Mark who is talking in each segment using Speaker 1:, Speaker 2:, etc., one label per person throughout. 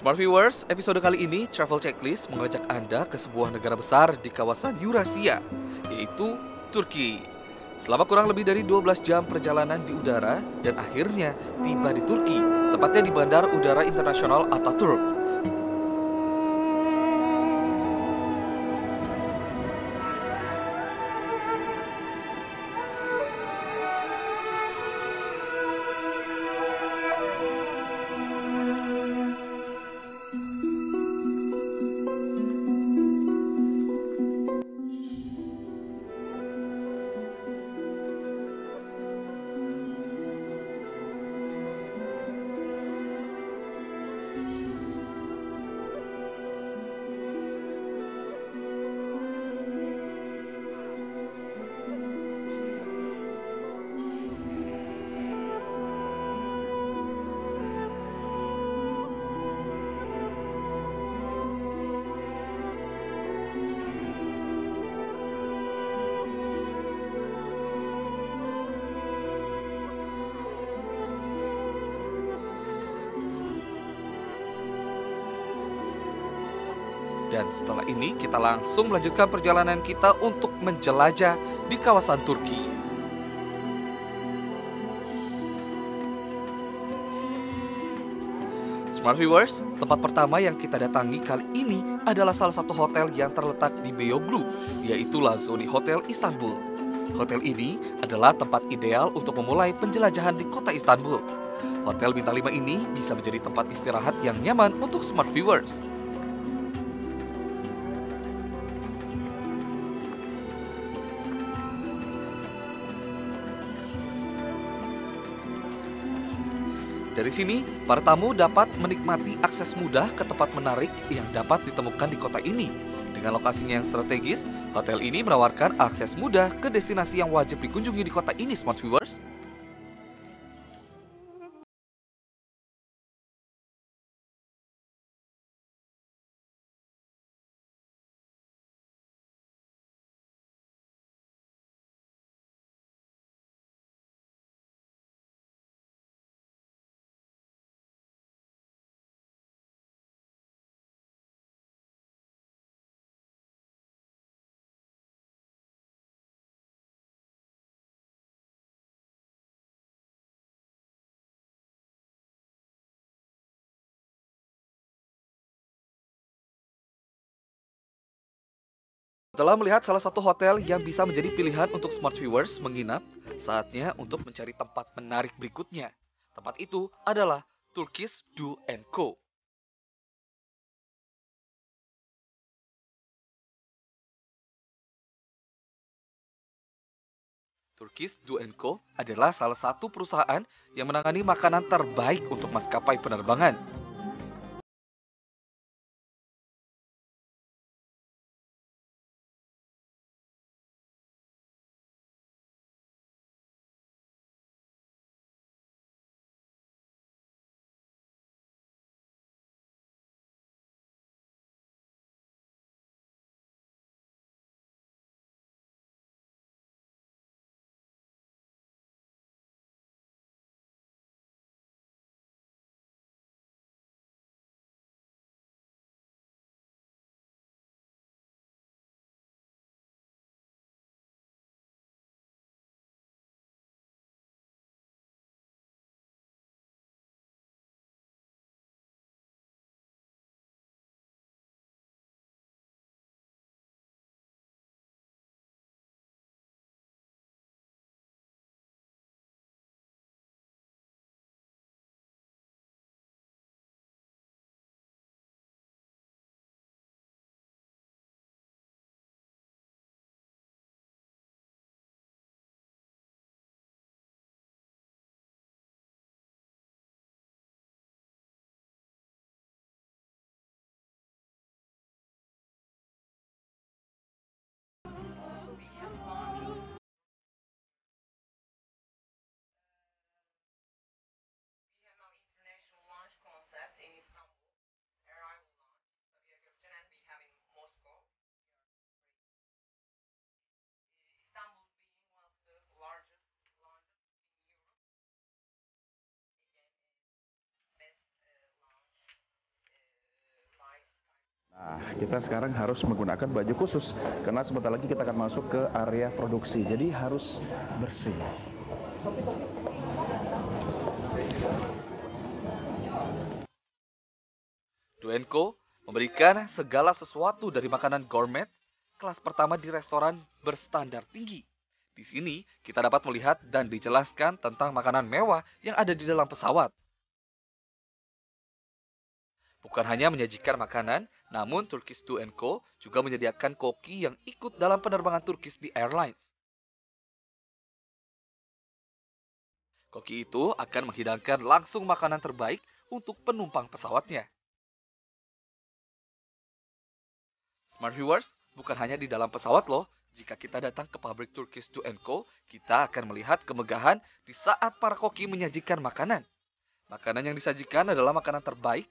Speaker 1: Smart Viewers, episode kali ini Travel Checklist mengajak Anda ke sebuah negara besar di kawasan Eurasia, yaitu Turki. Selama kurang lebih dari 12 jam perjalanan di udara dan akhirnya tiba di Turki, tepatnya di Bandar Udara Internasional Ataturk. Dan setelah ini kita langsung melanjutkan perjalanan kita untuk menjelajah di kawasan Turki. Smart Viewers, tempat pertama yang kita datangi kali ini adalah salah satu hotel yang terletak di Beyoğlu, yaitu Lazoni Hotel Istanbul. Hotel ini adalah tempat ideal untuk memulai penjelajahan di kota Istanbul. Hotel bintang 5 ini bisa menjadi tempat istirahat yang nyaman untuk smart viewers. Dari sini, para tamu dapat menikmati akses mudah ke tempat menarik yang dapat ditemukan di kota ini. Dengan lokasinya yang strategis, hotel ini menawarkan akses mudah ke destinasi yang wajib dikunjungi di kota ini, Smart Viewers. Setelah melihat salah satu hotel yang bisa menjadi pilihan untuk smart viewers menginap, saatnya untuk mencari tempat menarik berikutnya. Tempat itu adalah Turkish Do Co. Turkish Do Co adalah salah satu perusahaan yang menangani makanan terbaik untuk maskapai penerbangan.
Speaker 2: Kita sekarang harus menggunakan baju khusus karena sebentar lagi kita akan masuk ke area produksi. Jadi harus bersih.
Speaker 1: Duenko memberikan segala sesuatu dari makanan gourmet kelas pertama di restoran berstandar tinggi. Di sini kita dapat melihat dan dijelaskan tentang makanan mewah yang ada di dalam pesawat. Bukan hanya menyajikan makanan, namun Turkish Do Co juga menyediakan koki yang ikut dalam penerbangan Turkish di airlines. Koki itu akan menghidangkan langsung makanan terbaik untuk penumpang pesawatnya. Smart viewers, bukan hanya di dalam pesawat loh. Jika kita datang ke pabrik Turkish Do Co, kita akan melihat kemegahan di saat para koki menyajikan makanan. Makanan yang disajikan adalah makanan terbaik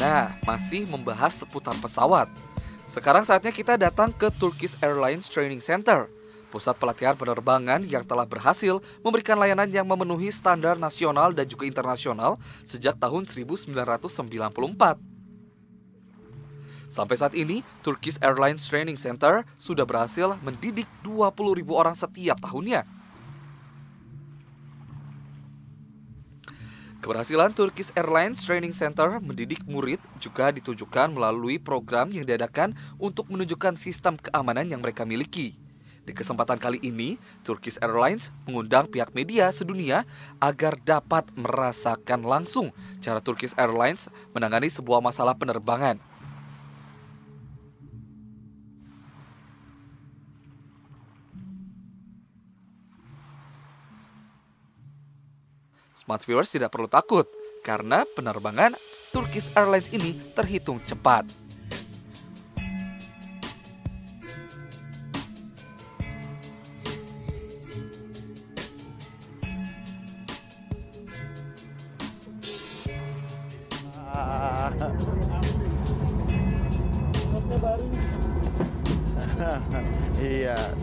Speaker 1: Nah, masih membahas seputar pesawat. Sekarang saatnya kita datang ke Turkish Airlines Training Center, pusat pelatihan penerbangan yang telah berhasil memberikan layanan yang memenuhi standar nasional dan juga internasional sejak tahun 1994. Sampai saat ini, Turkish Airlines Training Center sudah berhasil mendidik 20.000 orang setiap tahunnya. Keberhasilan Turkish Airlines Training Center mendidik murid juga ditujukan melalui program yang diadakan untuk menunjukkan sistem keamanan yang mereka miliki. Di kesempatan kali ini, Turkish Airlines mengundang pihak media sedunia agar dapat merasakan langsung cara Turkish Airlines menangani sebuah masalah penerbangan. Smart viewers tidak perlu takut karena penerbangan Turkish Airlines ini terhitung cepat.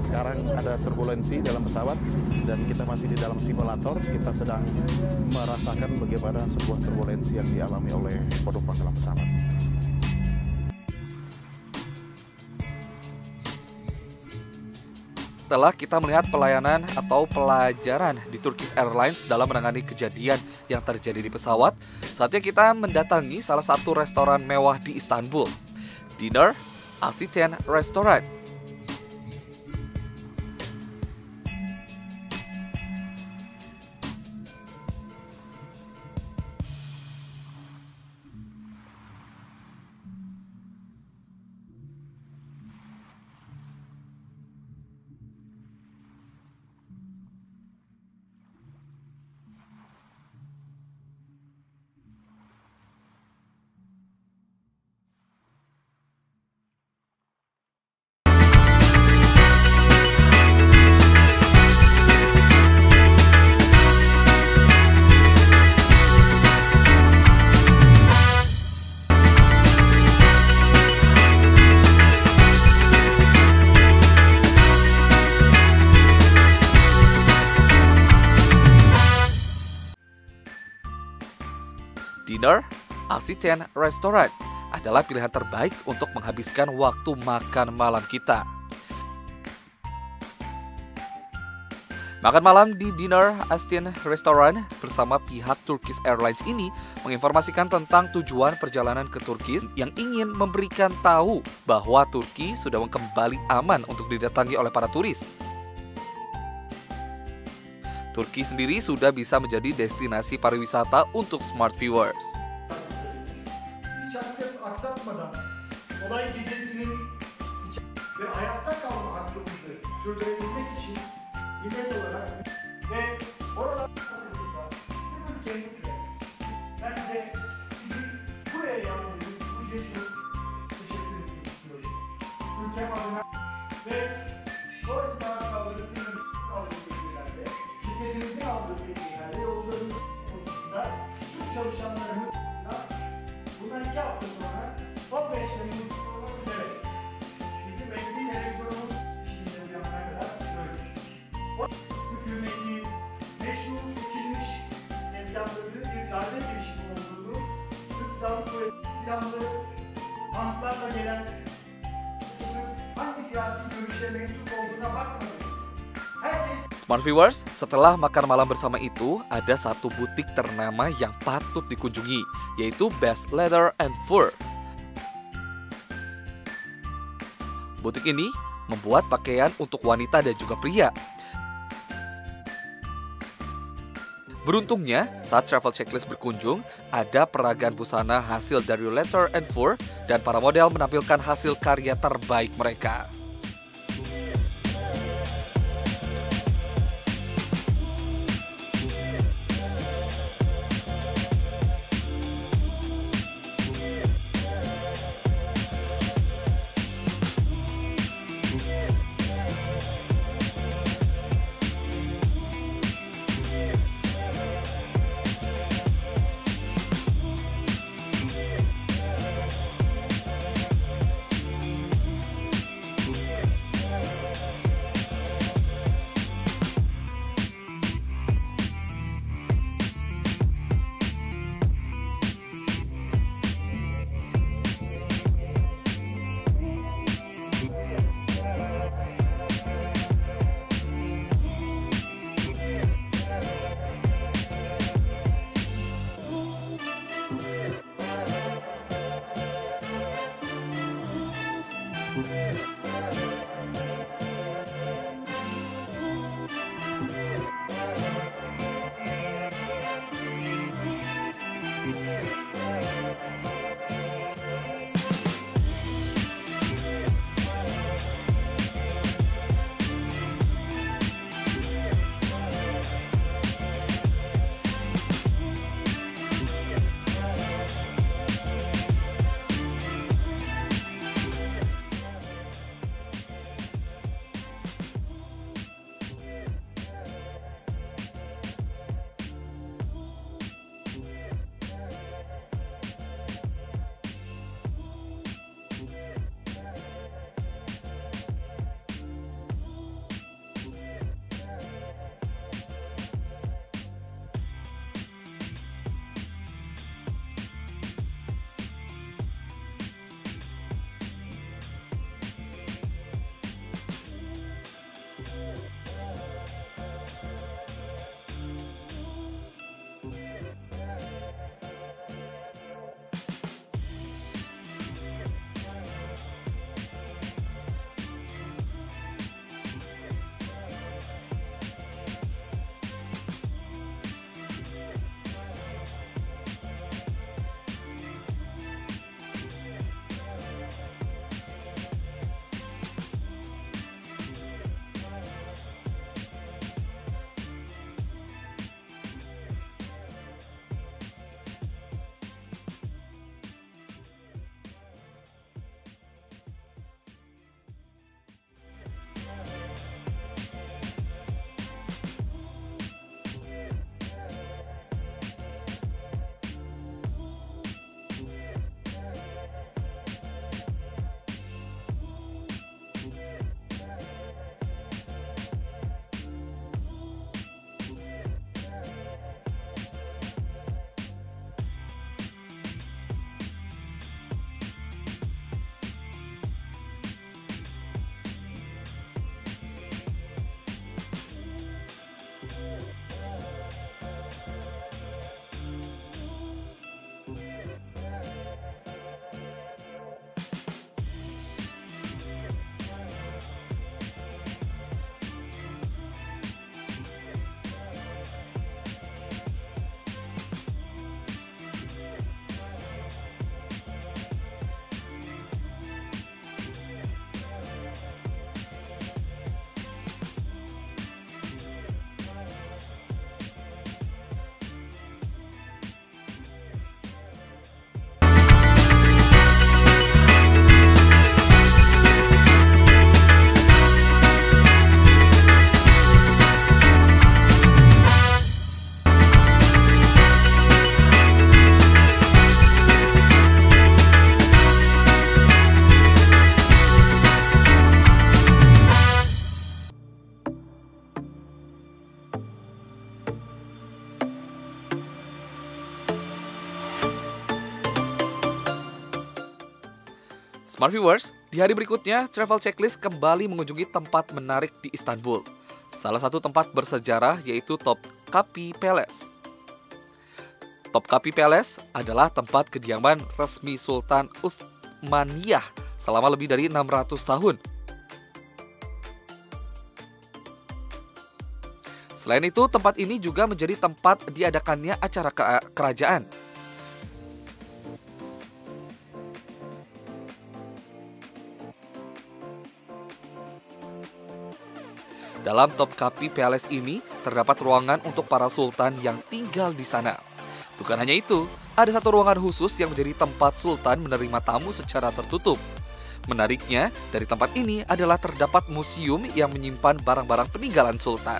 Speaker 2: Sekarang ada turbulensi dalam pesawat dan kita masih di dalam simulator. Kita sedang merasakan bagaimana sebuah turbulensi yang dialami oleh penumpang dalam pesawat.
Speaker 1: Setelah kita melihat pelayanan atau pelajaran di Turkish Airlines dalam menangani kejadian yang terjadi di pesawat, saatnya kita mendatangi salah satu restoran mewah di Istanbul. Dinner Asiten Restaurant. Asiten Restaurant adalah pilihan terbaik untuk menghabiskan waktu makan malam kita. Makan malam di Dinner Astin Restaurant bersama pihak Turkish Airlines ini menginformasikan tentang tujuan perjalanan ke Turki yang ingin memberikan tahu bahwa Turki sudah kembali aman untuk didatangi oleh para turis. Turki sendiri sudah bisa menjadi destinasi pariwisata untuk smart viewers.
Speaker 3: Aksatmadan olay gecesinin ve hayatta kalma hakkımızı sürdürebilmek için millet olarak ve oradan baktığımızda bizim ülkemizle bence sizi buraya yaptığınız bu cesur teşekkür etmek istiyoruz. Ülkem adına ve Koordinat saldırısının aldığı bilgilerde, şirketimizin aldığı bilgilerde yolcularımız konusunda Türk çalışanlarımız
Speaker 1: Smart viewers, setelah makan malam bersama itu, ada satu butik ternama yang patut dikunjungi, yaitu Best Leather and Fur. Butik ini membuat pakaian untuk wanita dan juga pria. Beruntungnya, saat travel checklist berkunjung, ada peragaan busana hasil dari leather and fur dan para model menampilkan hasil karya terbaik mereka. Smart viewers, di hari berikutnya Travel Checklist kembali mengunjungi tempat menarik di Istanbul. Salah satu tempat bersejarah yaitu Topkapi Palace. Topkapi Palace adalah tempat kediaman resmi Sultan Utsmaniyah selama lebih dari 600 tahun. Selain itu, tempat ini juga menjadi tempat diadakannya acara kerajaan. Dalam Topkapi Palace ini terdapat ruangan untuk para sultan yang tinggal di sana. Bukan hanya itu, ada satu ruangan khusus yang menjadi tempat sultan menerima tamu secara tertutup. Menariknya, dari tempat ini adalah terdapat museum yang menyimpan barang-barang peninggalan sultan.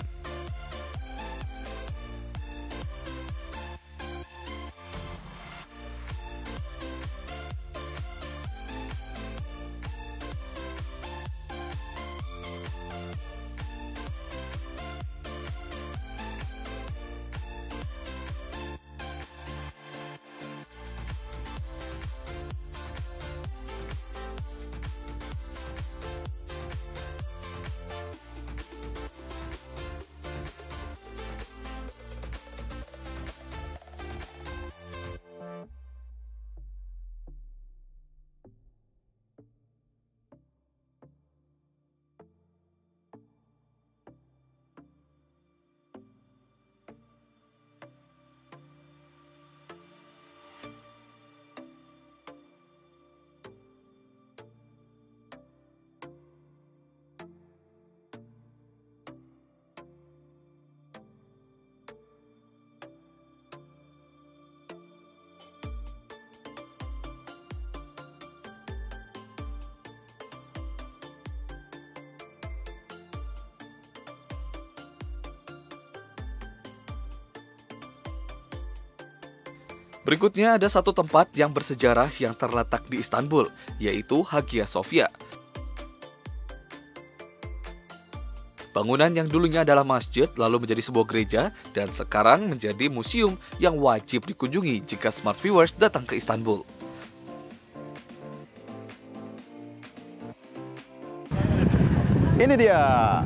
Speaker 1: Berikutnya ada satu tempat yang bersejarah yang terletak di Istanbul, yaitu Hagia Sophia. Bangunan yang dulunya adalah masjid lalu menjadi sebuah gereja dan sekarang menjadi museum yang wajib dikunjungi jika smart viewers datang ke Istanbul.
Speaker 2: Ini dia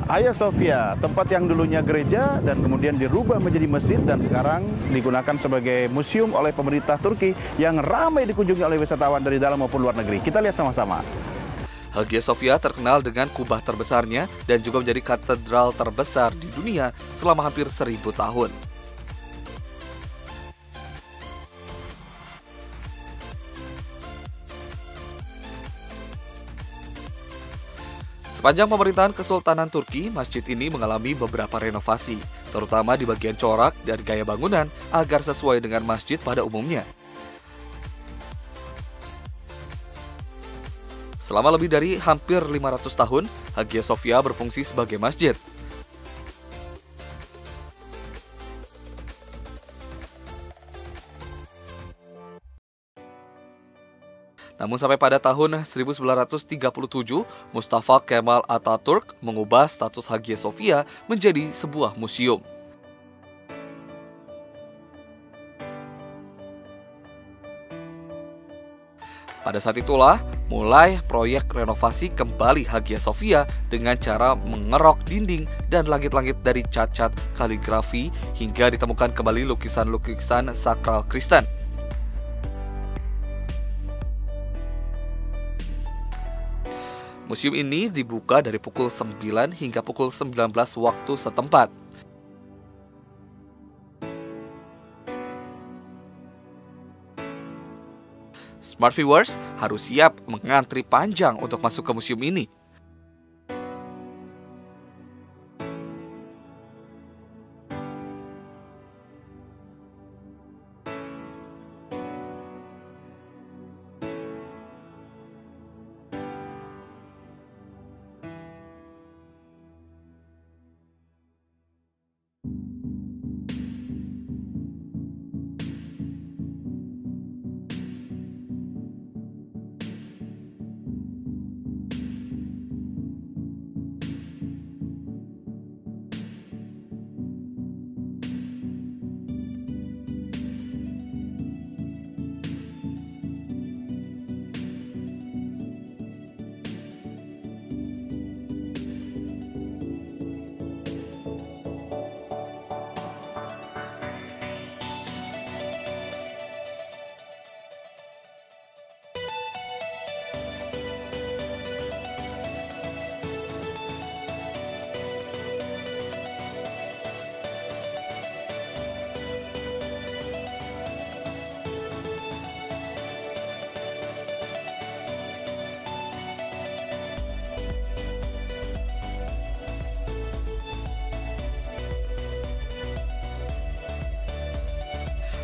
Speaker 2: Hagia Sophia, tempat yang dulunya gereja dan kemudian dirubah menjadi masjid dan sekarang digunakan sebagai museum oleh pemerintah Turki yang ramai dikunjungi oleh wisatawan dari dalam maupun luar negeri. Kita lihat sama-sama.
Speaker 1: Hagia Sophia terkenal dengan kubah terbesarnya dan juga menjadi katedral terbesar di dunia selama hampir seribu tahun. Sepanjang pemerintahan Kesultanan Turki, masjid ini mengalami beberapa renovasi, terutama di bagian corak dan gaya bangunan agar sesuai dengan masjid pada umumnya. Selama lebih dari hampir 500 tahun, Hagia Sophia berfungsi sebagai masjid. Namun sampai pada tahun 1937, Mustafa Kemal Ataturk mengubah status Hagia Sophia menjadi sebuah museum. Pada saat itulah mulai proyek renovasi kembali Hagia Sophia dengan cara mengerok dinding dan langit-langit dari cat-cat kaligrafi hingga ditemukan kembali lukisan-lukisan sakral Kristen. Museum ini dibuka dari pukul 9 hingga pukul 19 waktu setempat. Smart viewers harus siap mengantri panjang untuk masuk ke museum ini.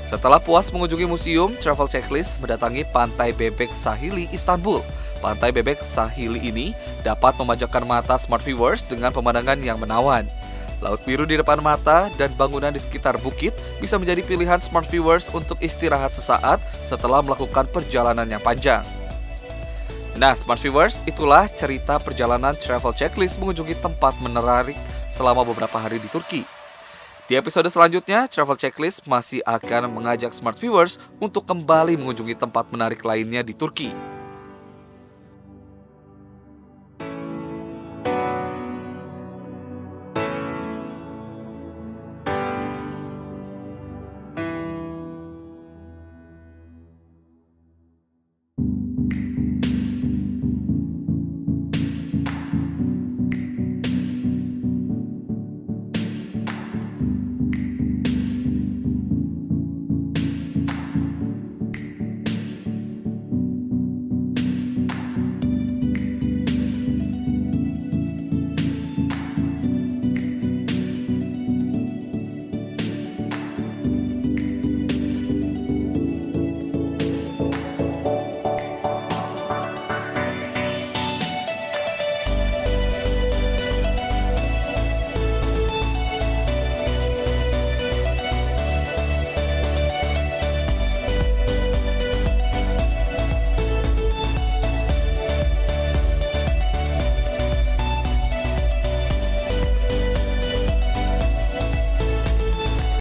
Speaker 1: Setelah puas mengunjungi museum, Travel Checklist mendatangi Pantai Bebek Sahili, Istanbul. Pantai Bebek Sahili ini dapat memanjakan mata smart viewers dengan pemandangan yang menawan. Laut biru di depan mata dan bangunan di sekitar bukit bisa menjadi pilihan smart viewers untuk istirahat sesaat setelah melakukan perjalanan yang panjang. Nah, smart viewers, itulah cerita perjalanan travel checklist mengunjungi tempat menarik selama beberapa hari di Turki. Di episode selanjutnya, Travel Checklist masih akan mengajak smart viewers untuk kembali mengunjungi tempat menarik lainnya di Turki.